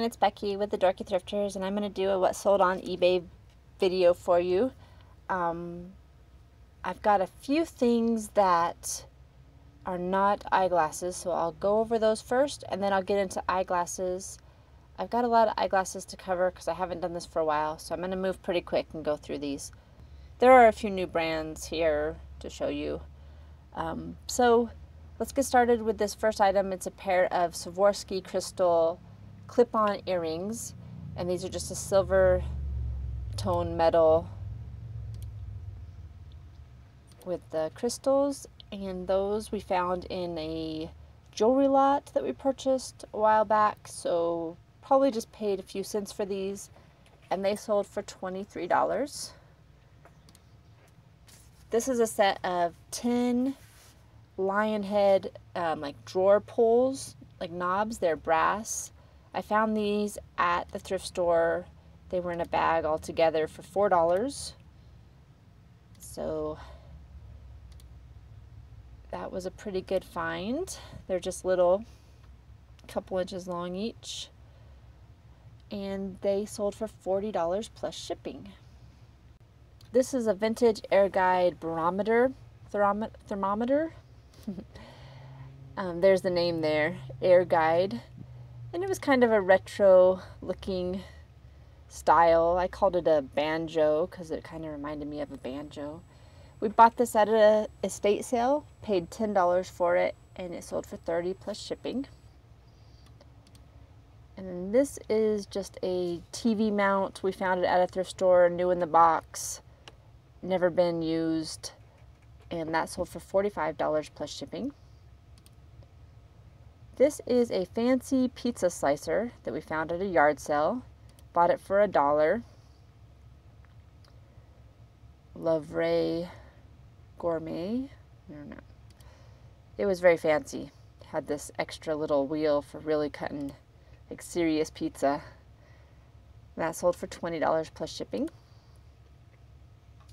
Everyone, it's Becky with the Dorky Thrifters and I'm going to do a what sold on eBay video for you. Um, I've got a few things that are not eyeglasses, so I'll go over those first and then I'll get into eyeglasses. I've got a lot of eyeglasses to cover because I haven't done this for a while, so I'm going to move pretty quick and go through these. There are a few new brands here to show you. Um, so let's get started with this first item. It's a pair of Swarovski crystal clip-on earrings and these are just a silver tone metal with the crystals. And those we found in a jewelry lot that we purchased a while back. So probably just paid a few cents for these. And they sold for $23 this is a set of 10 lion head um, like drawer pulls like knobs. They're brass I found these at the thrift store. They were in a bag all together for $4. So that was a pretty good find. They're just little, a couple inches long each. And they sold for $40 plus shipping. This is a vintage Airguide barometer, thermometer. um, there's the name there, Airguide and it was kind of a retro looking style. I called it a banjo because it kind of reminded me of a banjo. We bought this at a estate sale, paid $10 for it, and it sold for 30 plus shipping. And this is just a TV mount. We found it at a thrift store, new in the box, never been used, and that sold for $45 plus shipping. This is a fancy pizza slicer that we found at a yard sale. Bought it for a dollar. Le Vrai Gourmet. I don't know. It was very fancy. Had this extra little wheel for really cutting like serious pizza. That sold for $20 plus shipping.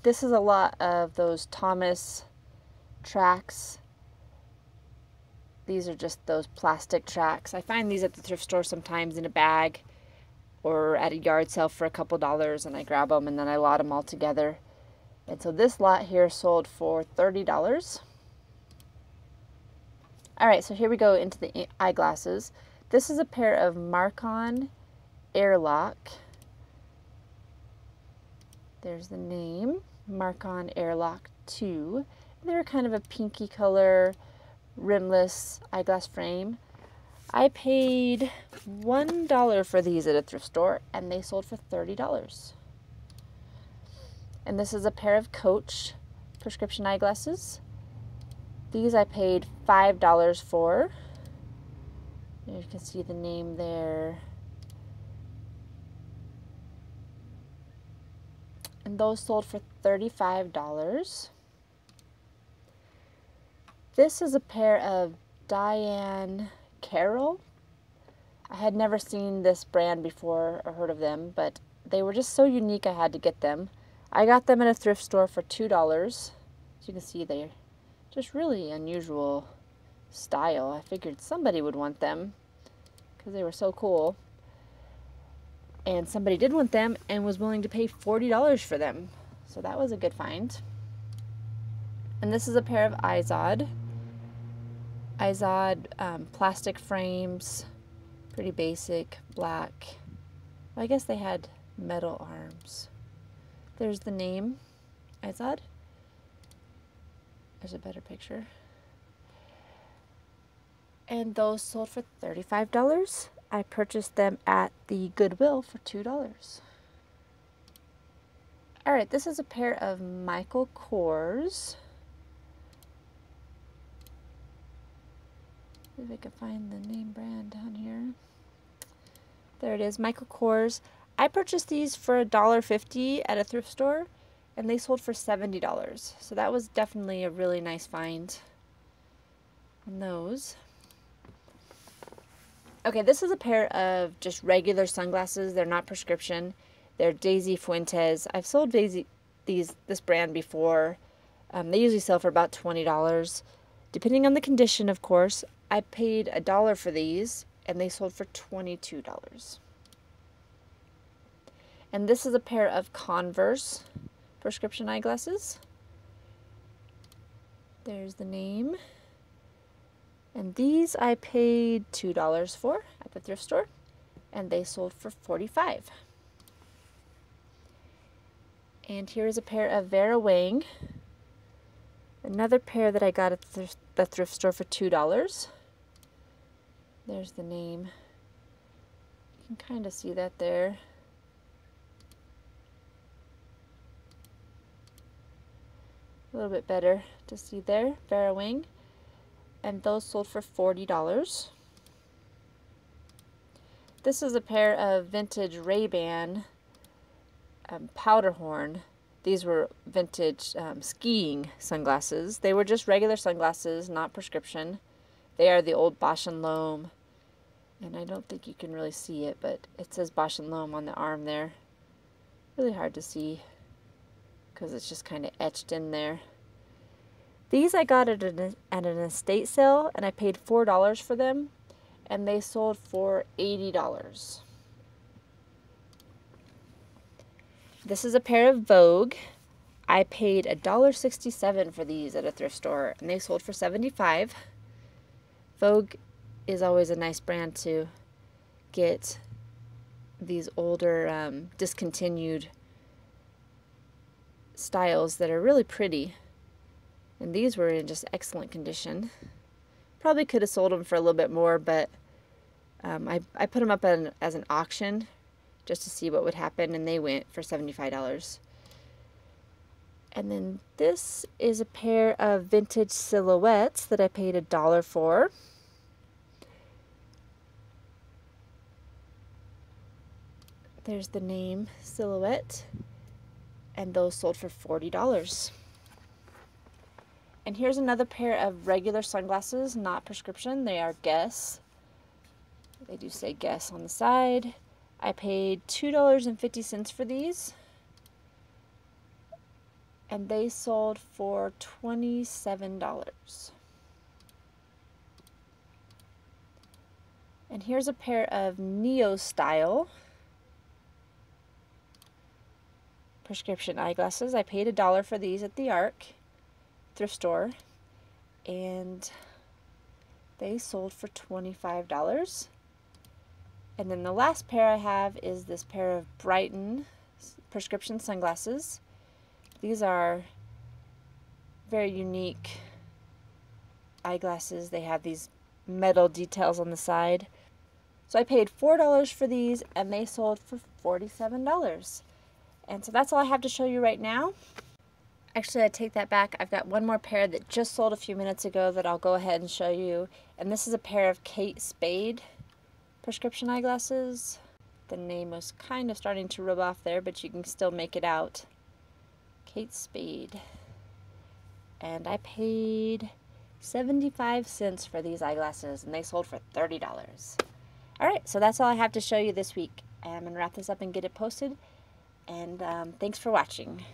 This is a lot of those Thomas tracks these are just those plastic tracks. I find these at the thrift store sometimes in a bag or at a yard sale for a couple dollars and I grab them and then I lot them all together. And so this lot here sold for $30. All right, so here we go into the eyeglasses. This is a pair of Marchon Airlock. There's the name, Marchon Airlock 2. They're kind of a pinky color, rimless eyeglass frame. I paid $1 for these at a thrift store and they sold for $30. And this is a pair of Coach prescription eyeglasses. These I paid $5 for. You can see the name there. And those sold for $35. This is a pair of Diane Carroll. I had never seen this brand before or heard of them, but they were just so unique I had to get them. I got them at a thrift store for $2. As you can see, they're just really unusual style. I figured somebody would want them because they were so cool. And somebody did want them and was willing to pay $40 for them. So that was a good find. And this is a pair of Izod. Izod um, plastic frames, pretty basic, black. Well, I guess they had metal arms. There's the name, Izod. There's a better picture. And those sold for $35. I purchased them at the Goodwill for $2. Alright, this is a pair of Michael Kors. See if I can find the name brand down here. There it is, Michael Kors. I purchased these for $1.50 at a thrift store and they sold for $70. So that was definitely a really nice find on those. Okay, this is a pair of just regular sunglasses. They're not prescription. They're Daisy Fuentes. I've sold Daisy these this brand before. Um, they usually sell for about $20. Depending on the condition, of course. I paid a dollar for these and they sold for $22. And this is a pair of Converse prescription eyeglasses. There's the name. And these I paid $2 for at the thrift store, and they sold for 45 And here is a pair of Vera Wang. Another pair that I got at the thrift store for $2. There's the name. You can kind of see that there. A little bit better to see there, Wang. And those sold for $40. This is a pair of vintage Ray-Ban um, Powderhorn. These were vintage um, skiing sunglasses. They were just regular sunglasses, not prescription. They are the old Bausch & Lomb and I don't think you can really see it, but it says Bausch & Lomb on the arm there. Really hard to see because it's just kind of etched in there. These I got at an, at an estate sale and I paid $4 for them and they sold for $80. This is a pair of Vogue. I paid $1.67 for these at a thrift store and they sold for 75 Vogue is always a nice brand to get these older um, discontinued styles that are really pretty. And these were in just excellent condition. Probably could have sold them for a little bit more, but um, I, I put them up an, as an auction just to see what would happen, and they went for $75. And then this is a pair of vintage silhouettes that I paid a dollar for. There's the name Silhouette, and those sold for $40. And here's another pair of regular sunglasses, not prescription. They are Guess. They do say Guess on the side. I paid $2.50 for these. And they sold for $27. And here's a pair of Neo Style prescription eyeglasses. I paid a dollar for these at the Arc thrift store and they sold for $25. And then the last pair I have is this pair of Brighton prescription sunglasses. These are very unique eyeglasses. They have these metal details on the side. So I paid $4 for these and they sold for $47. And so that's all I have to show you right now. Actually, I take that back. I've got one more pair that just sold a few minutes ago that I'll go ahead and show you. And this is a pair of Kate Spade prescription eyeglasses. The name was kind of starting to rub off there, but you can still make it out. Kate Spade. And I paid 75 cents for these eyeglasses, and they sold for $30. Alright, so that's all I have to show you this week. I'm going to wrap this up and get it posted and um, thanks for watching.